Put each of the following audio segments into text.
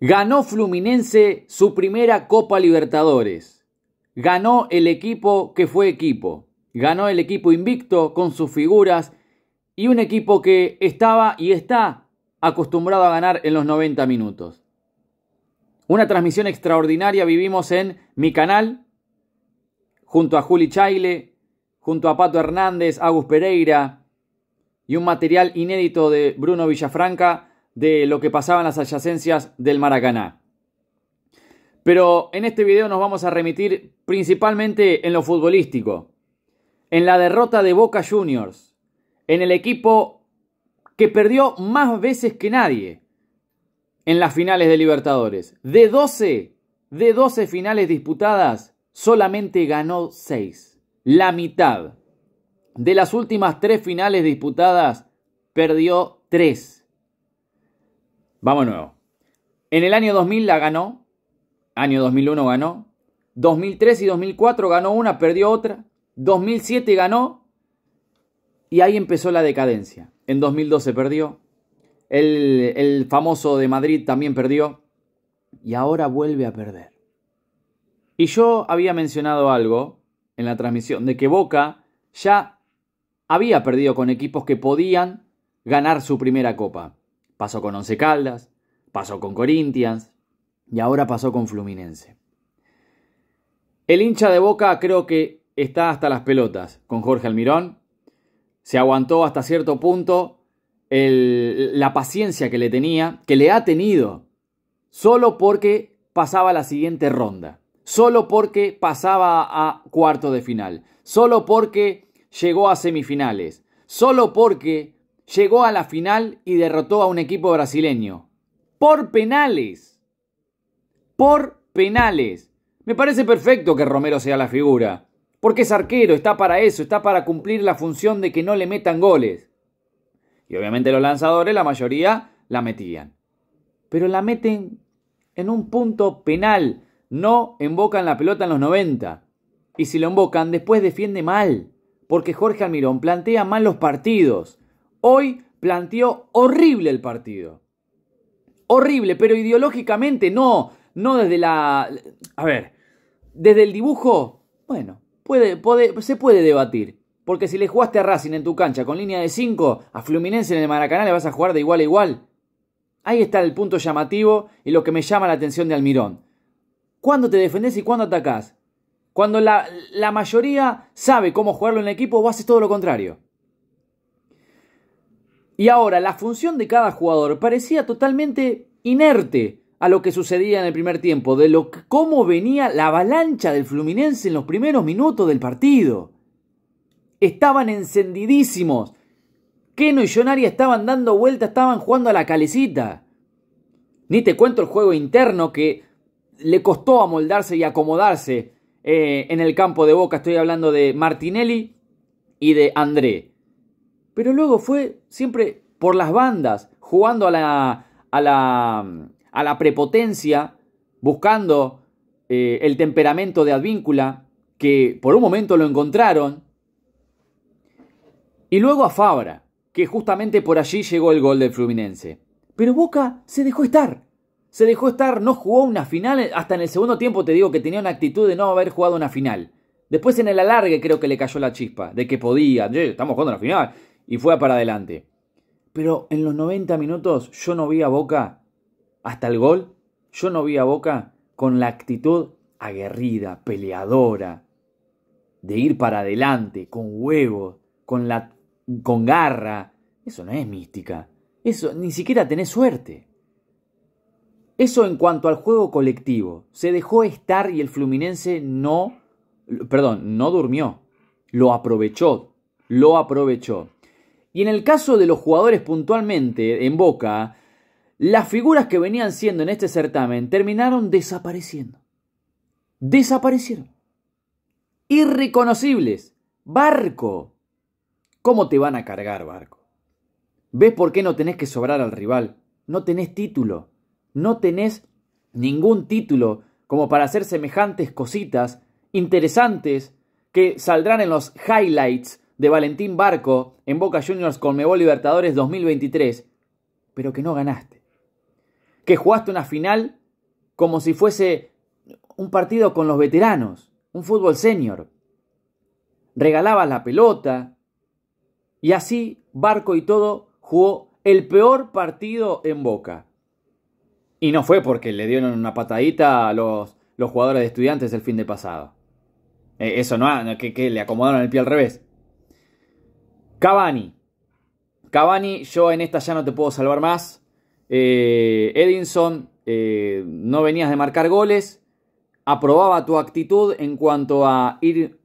Ganó Fluminense su primera Copa Libertadores. Ganó el equipo que fue equipo. Ganó el equipo invicto con sus figuras y un equipo que estaba y está acostumbrado a ganar en los 90 minutos. Una transmisión extraordinaria vivimos en mi canal, junto a Juli Chaile, junto a Pato Hernández, Agus Pereira y un material inédito de Bruno Villafranca de lo que pasaba en las adyacencias del Maracaná. Pero en este video nos vamos a remitir principalmente en lo futbolístico, en la derrota de Boca Juniors, en el equipo que perdió más veces que nadie en las finales de Libertadores. De 12, de 12 finales disputadas, solamente ganó 6, la mitad. De las últimas 3 finales disputadas, perdió 3. Vamos nuevo. En el año 2000 la ganó, año 2001 ganó, 2003 y 2004 ganó una, perdió otra, 2007 ganó y ahí empezó la decadencia. En 2012 perdió, el, el famoso de Madrid también perdió y ahora vuelve a perder. Y yo había mencionado algo en la transmisión de que Boca ya había perdido con equipos que podían ganar su primera copa. Pasó con Once Caldas, pasó con Corinthians y ahora pasó con Fluminense. El hincha de Boca creo que está hasta las pelotas con Jorge Almirón. Se aguantó hasta cierto punto la paciencia que le tenía, que le ha tenido, solo porque pasaba la siguiente ronda, solo porque pasaba a cuarto de final, solo porque llegó a semifinales, solo porque llegó a la final y derrotó a un equipo brasileño. Por penales. Por penales. Me parece perfecto que Romero sea la figura. Porque es arquero, está para eso, está para cumplir la función de que no le metan goles. Y obviamente los lanzadores, la mayoría, la metían. Pero la meten en un punto penal. No embocan la pelota en los 90. Y si lo embocan, después defiende mal. Porque Jorge Almirón plantea mal los partidos. Hoy planteó horrible el partido. Horrible, pero ideológicamente no, no desde la... A ver, desde el dibujo, bueno, puede, se puede debatir. Porque si le jugaste a Racing en tu cancha con línea de 5, a Fluminense en el Maracaná le vas a jugar de igual a igual. Ahí está el punto llamativo y lo que me llama la atención de Almirón. ¿Cuándo te defendés y cuándo atacás? Cuando la, la mayoría sabe cómo jugarlo en el equipo, vos haces todo lo contrario. Y ahora, la función de cada jugador parecía totalmente inerte a lo que sucedía en el primer tiempo, de lo cómo venía la avalancha del Fluminense en los primeros minutos del partido. Estaban encendidísimos. Keno y Jonari estaban dando vueltas, estaban jugando a la calecita. Ni te cuento el juego interno que le costó amoldarse y acomodarse eh, en el campo de Boca. Estoy hablando de Martinelli y de André pero luego fue siempre por las bandas, jugando a la, a la, a la prepotencia, buscando eh, el temperamento de Advíncula, que por un momento lo encontraron, y luego a Fabra, que justamente por allí llegó el gol del Fluminense. Pero Boca se dejó estar. Se dejó estar, no jugó una final, hasta en el segundo tiempo te digo que tenía una actitud de no haber jugado una final. Después en el alargue creo que le cayó la chispa, de que podía, estamos jugando una final, y fue para adelante. Pero en los 90 minutos yo no vi a Boca, hasta el gol, yo no vi a Boca con la actitud aguerrida, peleadora, de ir para adelante, con huevos, con, la, con garra. Eso no es mística. Eso ni siquiera tenés suerte. Eso en cuanto al juego colectivo. Se dejó estar y el Fluminense no, perdón, no durmió. Lo aprovechó. Lo aprovechó. Y en el caso de los jugadores puntualmente en Boca, las figuras que venían siendo en este certamen terminaron desapareciendo. Desaparecieron. Irreconocibles. Barco. ¿Cómo te van a cargar, Barco? ¿Ves por qué no tenés que sobrar al rival? No tenés título. No tenés ningún título como para hacer semejantes cositas interesantes que saldrán en los highlights de Valentín Barco en Boca Juniors con Mebol Libertadores 2023, pero que no ganaste. que jugaste una final como si fuese un partido con los veteranos, un fútbol senior. Regalabas la pelota y así Barco y todo jugó el peor partido en Boca. Y no fue porque le dieron una patadita a los, los jugadores de estudiantes el fin de pasado. Eh, eso no, que le acomodaron el pie al revés. Cavani. Cavani, yo en esta ya no te puedo salvar más. Eh, Edinson, eh, no venías de marcar goles. Aprobaba tu actitud en cuanto a ir,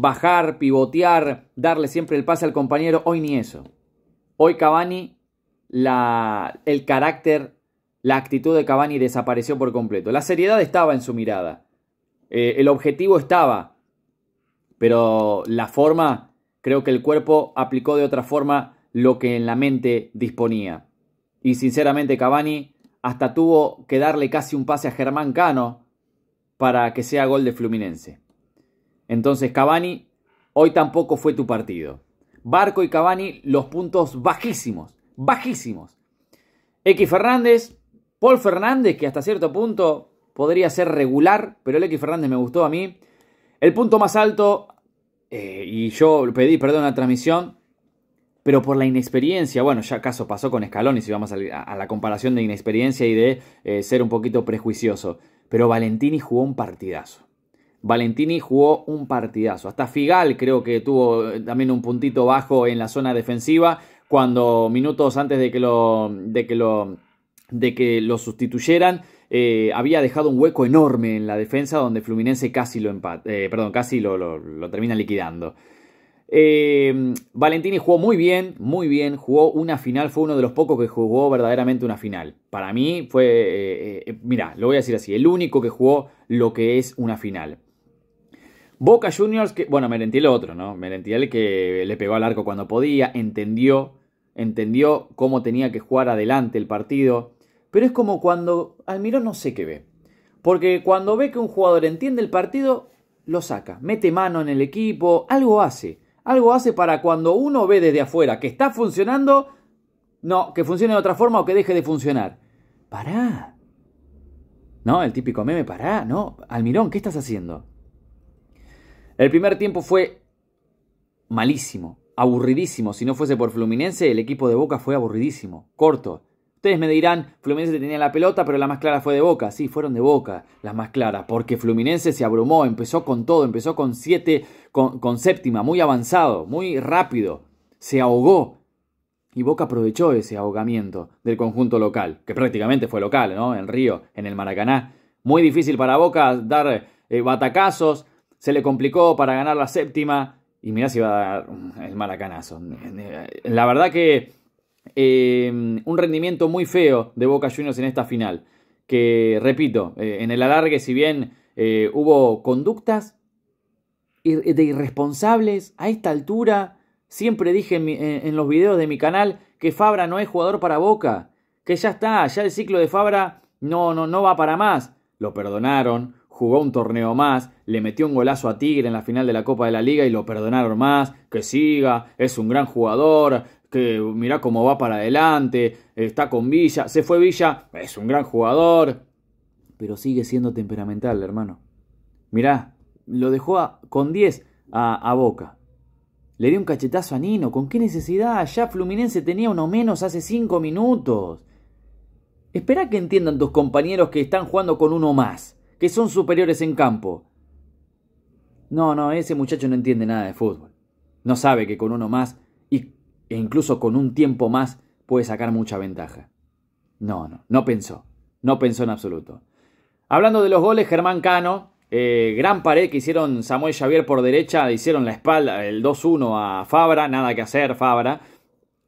bajar, pivotear, darle siempre el pase al compañero. Hoy ni eso. Hoy Cavani, el carácter, la actitud de Cavani desapareció por completo. La seriedad estaba en su mirada. Eh, el objetivo estaba, pero la forma, creo que el cuerpo aplicó de otra forma lo que en la mente disponía. Y sinceramente Cavani hasta tuvo que darle casi un pase a Germán Cano para que sea gol de Fluminense. Entonces Cavani, hoy tampoco fue tu partido. Barco y Cavani, los puntos bajísimos, bajísimos. X Fernández, Paul Fernández, que hasta cierto punto podría ser regular, pero el X Fernández me gustó a mí. El punto más alto, eh, y yo pedí perdón en la transmisión, pero por la inexperiencia, bueno, ya acaso pasó con Scaloni, si vamos a, la comparación de inexperiencia y de eh, ser un poquito prejuicioso, pero Valentini jugó un partidazo. Valentini jugó un partidazo. Hasta Figal creo que tuvo eh, también un puntito bajo en la zona defensiva cuando minutos antes de que lo, de que lo, de que lo sustituyeran eh, había dejado un hueco enorme en la defensa donde Fluminense casi lo, eh, perdón, casi lo, termina liquidando. Eh, Valentini jugó muy bien, muy bien, jugó una final, fue uno de los pocos que jugó verdaderamente una final. Para mí fue, mira, lo voy a decir así, el único que jugó lo que es una final. Boca Juniors, bueno, Merentiel otro, ¿no? Merentiel que le pegó al arco cuando podía, entendió, entendió cómo tenía que jugar adelante el partido. Pero es como cuando Almirón no sé qué ve. Porque cuando ve que un jugador entiende el partido, lo saca, mete mano en el equipo, algo hace. Algo hace para cuando uno ve desde afuera que está funcionando, no, que funcione de otra forma o que deje de funcionar. Pará. No, el típico meme, pará, no. Almirón, ¿qué estás haciendo? El primer tiempo fue malísimo, aburridísimo. Si no fuese por Fluminense, el equipo de Boca fue aburridísimo, corto. Ustedes me dirán, Fluminense tenía la pelota, pero la más clara fue de Boca. Sí, fueron de Boca las más claras, porque Fluminense se abrumó, empezó con todo, empezó con siete, con, séptima, muy avanzado, muy rápido. Se ahogó. Y Boca aprovechó ese ahogamiento del conjunto local, que prácticamente fue local, ¿no? En Río, en el Maracaná. Muy difícil para Boca dar eh, batacazos. Se le complicó para ganar la séptima. Y mirá si va a dar el maracanazo. La verdad que Em, un rendimiento muy feo de Boca Juniors en esta final. Que, repito, eh, en el alargue, si bien eh, hubo conductas de irresponsables a esta altura, siempre dije en, los videos de mi canal que Fabra no es jugador para Boca, que ya está, ya el ciclo de Fabra no, no, no va para más. Lo perdonaron, jugó un torneo más, le metió un golazo a Tigre en la final de la Copa de la Liga y lo perdonaron más, que siga, es un gran jugador, mirá cómo va para adelante, está con Villa, se fue Villa, es un gran jugador, pero sigue siendo temperamental, hermano. Mirá, lo dejó con 10 a, Boca. Le dio un cachetazo a Nino, ¿con qué necesidad? Ya Fluminense tenía uno menos hace 5 minutos. Espera que entiendan tus compañeros que están jugando con uno más, que son superiores en campo. No, no, ese muchacho no entiende nada de fútbol. No sabe que con uno más e incluso con un tiempo más puede sacar mucha ventaja. No, no, no pensó. No pensó en absoluto. Hablando de los goles, Germán Cano, eh, gran pared que hicieron Samuel Xavier por derecha, hicieron la espalda, el 2-1 a Fabra, nada que hacer Fabra,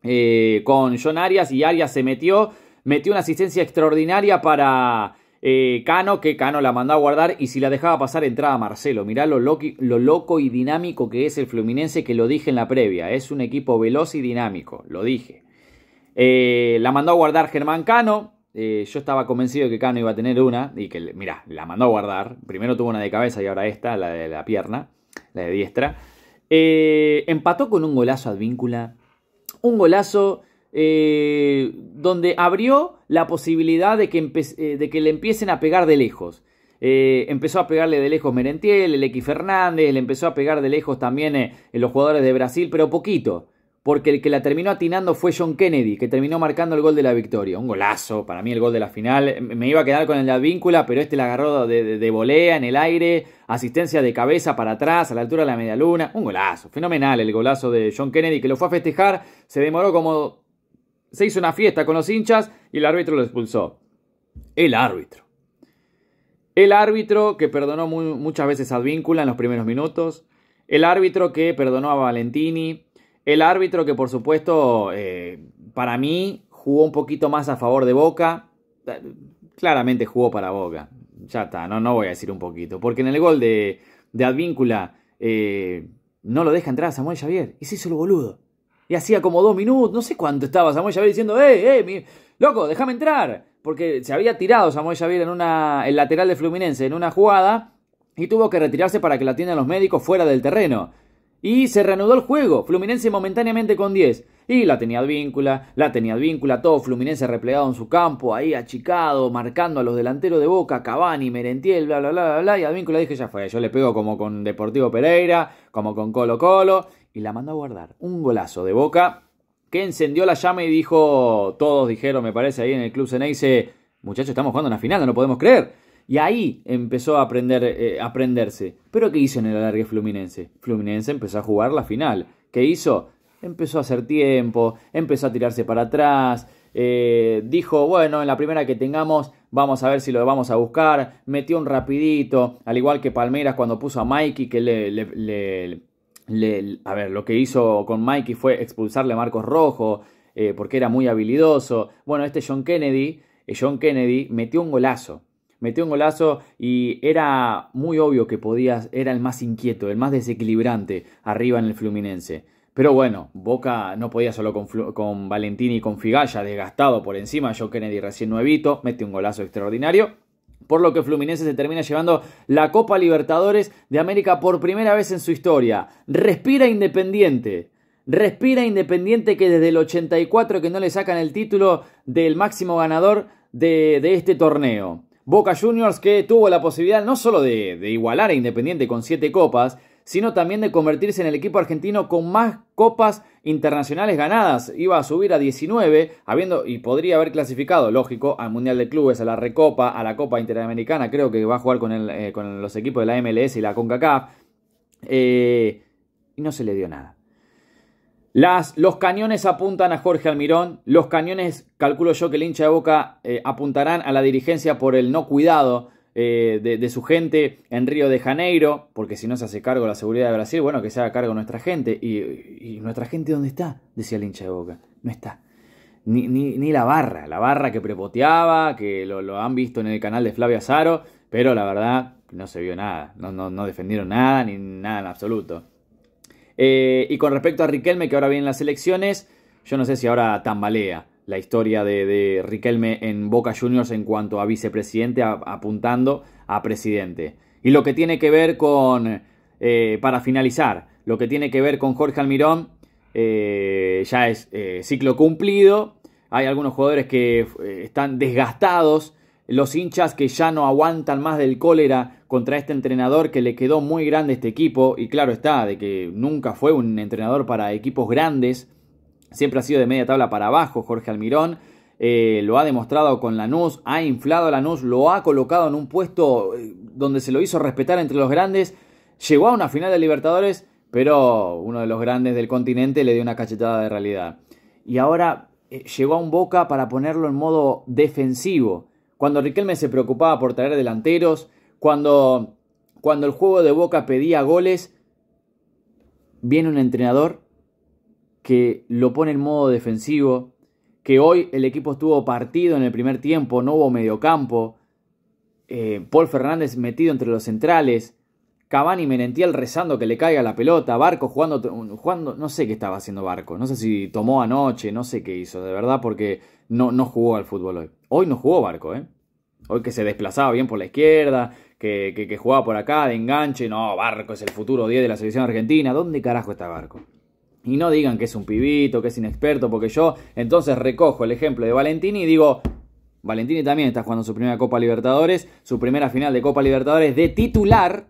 eh, con John Arias y Arias se metió, metió una asistencia extraordinaria para eh, Cano, que Cano la mandó a guardar y si la dejaba pasar entraba Marcelo. Mirá lo, lo, loco y dinámico que es el Fluminense, que lo dije en la previa. Es un equipo veloz y dinámico, lo dije. Eh, la mandó a guardar Germán Cano. Eh, yo estaba convencido que Cano iba a tener una y que, mirá, la mandó a guardar. Primero tuvo una de cabeza y ahora esta, la de la pierna, la de diestra. empató con un golazo Advíncula. Un golazo eh, donde abrió la posibilidad de que, eh, de que le empiecen a pegar de lejos. Eh, empezó a pegarle de lejos Merentiel, el X Fernández, le empezó a pegar de lejos también en los jugadores de Brasil, pero poquito porque el que la terminó atinando fue John Kennedy, que terminó marcando el gol de la victoria. Un golazo, para mí el gol de la final. Me iba a quedar con el de Advíncula, pero este la agarró de, volea en el aire, asistencia de cabeza para atrás, a la altura de la media luna. Un golazo, fenomenal el golazo de John Kennedy, que lo fue a festejar, se demoró como... Se hizo una fiesta con los hinchas y el árbitro lo expulsó. El árbitro. El árbitro que perdonó muchas veces a Advíncula en los primeros minutos. El árbitro que perdonó a Valentini el árbitro que por supuesto eh, para mí jugó un poquito más a favor de Boca. Claramente jugó para Boca. Ya está, no, no voy a decir un poquito. Porque en el gol de, de Advíncula eh, no lo deja entrar Samuel Javier. Y se hizo el boludo. Y hacía como dos minutos, no sé cuánto estaba Samuel Javier diciendo, ¡eh, eh, loco, déjame entrar! Porque se había tirado Samuel Javier en una, el lateral de Fluminense en una jugada y tuvo que retirarse para que la atiendan los médicos fuera del terreno. Y se reanudó el juego. Fluminense momentáneamente con 10. Y la tenía Advíncula, la tenía Advíncula, todo Fluminense replegado en su campo, ahí achicado, marcando a los delanteros de Boca, Cavani, Merentiel, bla, bla, bla, bla, bla. Y Advíncula dije, ya fue, yo le pego como con Deportivo Pereira, como con Colo Colo. Y la mandó a guardar. Un golazo de Boca que encendió la llama y dijo, todos dijeron, me parece, ahí en el Club Ceneice, muchachos, estamos jugando una final, no lo podemos creer. Y ahí empezó a aprender, eh, aprenderse. Pero ¿qué hizo en el alargue Fluminense? Fluminense empezó a jugar la final. ¿Qué hizo? Empezó a hacer tiempo, empezó a tirarse para atrás, eh, dijo, bueno, en la primera que tengamos, vamos a ver si lo vamos a buscar, metió un rapidito, al igual que Palmeiras cuando puso a Mikey, que le, le, le, a ver, lo que hizo con Mikey fue expulsarle a Marcos Rojo, eh, porque era muy habilidoso. Bueno, este John Kennedy, John Kennedy metió un golazo metió un golazo y era muy obvio que podías, era el más inquieto, el más desequilibrante arriba en el Fluminense. Pero bueno, Boca no podía solo con, con Valentini y con Figalla, desgastado por encima, Joe Kennedy recién nuevito, mete un golazo extraordinario. Por lo que Fluminense se termina llevando la Copa Libertadores de América por primera vez en su historia. Respira Independiente. Respira Independiente que desde el 84 que no le sacan el título del máximo ganador de, de este torneo. Boca Juniors que tuvo la posibilidad no solo de, igualar a Independiente con siete copas, sino también de convertirse en el equipo argentino con más copas internacionales ganadas. Iba a subir a 19, habiendo y podría haber clasificado, lógico, al Mundial de Clubes, a la Recopa, a la Copa Interamericana. Creo que va a jugar con, eh, con los equipos de la MLS y la CONCACAF. Eh, y no se le dio nada los cañones apuntan a Jorge Almirón, los cañones, calculo yo que el hincha de Boca eh, apuntarán a la dirigencia por el no cuidado eh, de, su gente en Río de Janeiro, porque si no se hace cargo la seguridad de Brasil, bueno, que se haga cargo nuestra gente. ¿Y, nuestra gente dónde está? Decía el hincha de Boca. No está. Ni, ni, la barra, la barra que prepoteaba, que lo, han visto en el canal de Flavia Azaro, pero la verdad no se vio nada, no, no, no defendieron nada, ni nada en absoluto. Eh, y con respecto a Riquelme, que ahora viene las elecciones, yo no sé si ahora tambalea la historia de, Riquelme en Boca Juniors en cuanto a vicepresidente apuntando a presidente. Y lo que tiene que ver con, eh, para finalizar, lo que tiene que ver con Jorge Almirón, eh, ya es ciclo cumplido. Hay algunos jugadores que están desgastados los hinchas que ya no aguantan más del cólera contra este entrenador que le quedó muy grande este equipo y claro está de que nunca fue un entrenador para equipos grandes, siempre ha sido de media tabla para abajo Jorge Almirón, eh, lo ha demostrado con Lanús, ha inflado Lanús, lo ha colocado en un puesto eh, donde se lo hizo respetar entre los grandes, llegó a una final de Libertadores, pero uno de los grandes del continente le dio una cachetada de realidad. Y ahora eh, llegó a un Boca para ponerlo en modo defensivo. Cuando Riquelme se preocupaba por traer delanteros, cuando, cuando el juego de Boca pedía goles, viene un entrenador que lo pone en modo defensivo, que hoy el equipo estuvo partido en el primer tiempo, no hubo mediocampo, eh, Paul Fernández metido entre los centrales, Cavani Menentiel rezando que le caiga la pelota, Barco jugando, jugando, no sé qué estaba haciendo Barco, no sé si tomó anoche, no sé qué hizo, de verdad, porque no, no jugó al fútbol hoy. Hoy no jugó Barco, ¿eh? Hoy que se desplazaba bien por la izquierda, que, que, jugaba por acá de enganche, no, Barco es el futuro 10 de la selección argentina, ¿dónde carajo está Barco? Y no digan que es un pibito, que es inexperto, porque yo entonces recojo el ejemplo de Valentini y digo, Valentini también está jugando su primera Copa Libertadores, su primera final de Copa Libertadores de titular,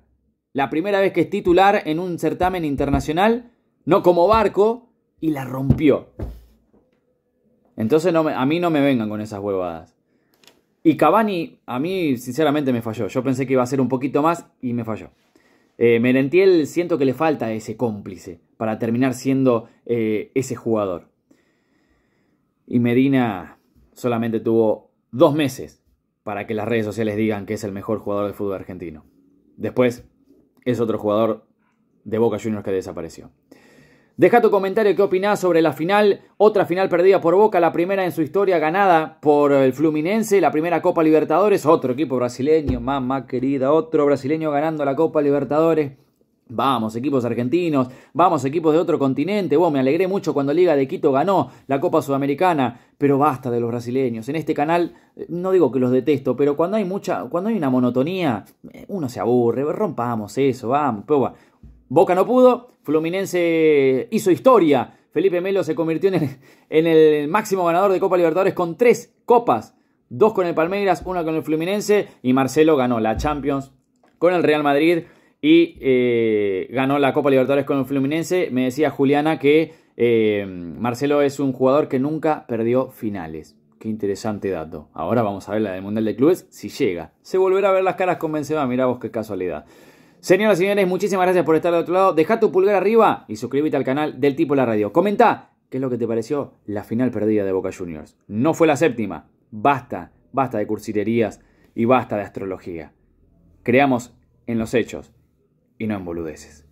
la primera vez que es titular en un certamen internacional, no como barco, y la rompió. Entonces no a mí no me vengan con esas huevadas. Y Cavani, a mí sinceramente me falló. Yo pensé que iba a ser un poquito más y me falló. Eh, Merentiel siento que le falta ese cómplice para terminar siendo eh, ese jugador. Y Medina solamente tuvo dos meses para que las redes sociales digan que es el mejor jugador de fútbol argentino. Después es otro jugador de Boca Juniors que desapareció. Deja tu comentario qué opinás sobre la final, otra final perdida por Boca, la primera en su historia ganada por el Fluminense, la primera Copa Libertadores, otro equipo brasileño, mamá querida, otro brasileño ganando la Copa Libertadores. Vamos, equipos argentinos, vamos, equipos de otro continente. Vos me alegré mucho cuando Liga de Quito ganó la Copa Sudamericana, pero basta de los brasileños. En este canal, eh, no digo que los detesto, pero cuando hay mucha, cuando hay una monotonía, eh, uno se aburre, rompamos eso, vamos. Pero Boca no pudo, Fluminense hizo historia. Felipe Melo se convirtió en el, máximo ganador de Copa Libertadores con tres copas. Dos con el Palmeiras, una con el Fluminense y Marcelo ganó la Champions con el Real Madrid y eh, ganó la Copa Libertadores con el Fluminense. Me decía Juliana que eh, Marcelo es un jugador que nunca perdió finales. Qué interesante dato. Ahora vamos a ver la del Mundial de Clubes si llega. Se volverá a ver las caras con Benzema. Mirá vos qué casualidad. Señoras y señores, muchísimas gracias por estar de otro lado. Deja tu pulgar arriba y suscríbete al canal del Tipo La Radio. Comenta qué es lo que te pareció la final perdida de Boca Juniors. No fue la séptima. Basta, basta de cursilerías y basta de astrología. Creamos en los hechos y no en boludeces.